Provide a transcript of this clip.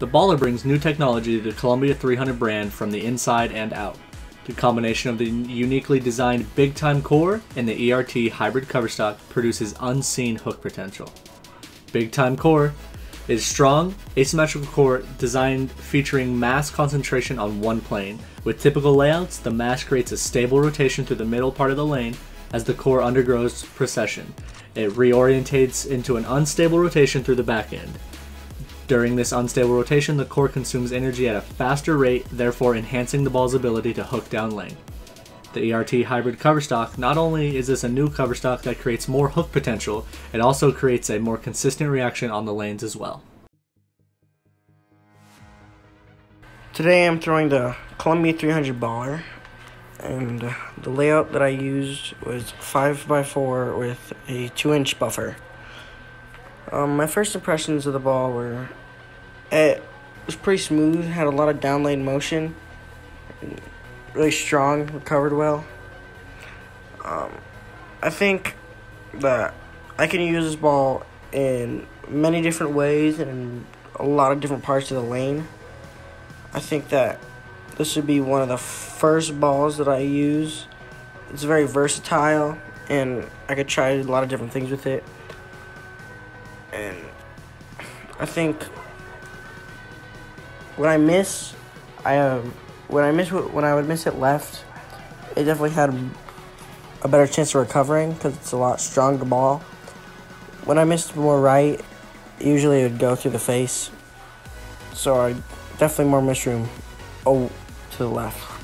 The Baller brings new technology to the Columbia 300 brand from the inside and out. The combination of the uniquely designed big time core and the ERT hybrid cover stock produces unseen hook potential. Big time core is strong, asymmetrical core designed featuring mass concentration on one plane. With typical layouts, the mass creates a stable rotation through the middle part of the lane as the core undergoes precession. It reorientates into an unstable rotation through the back end. During this unstable rotation, the core consumes energy at a faster rate, therefore enhancing the ball's ability to hook down lane. The ERT hybrid cover stock, not only is this a new cover stock that creates more hook potential, it also creates a more consistent reaction on the lanes as well. Today I'm throwing the Columbia 300 baller, and the layout that I used was 5x4 with a 2 inch buffer. Um, my first impressions of the ball were it was pretty smooth, had a lot of downlane motion, really strong, recovered well. Um, I think that I can use this ball in many different ways and in a lot of different parts of the lane. I think that this would be one of the first balls that I use. It's very versatile, and I could try a lot of different things with it. And I think when I miss, I um, when I miss when I would miss it left, it definitely had a better chance of recovering because it's a lot stronger ball. When I missed more right, usually it would go through the face. So I definitely more miss room. Oh, to the left.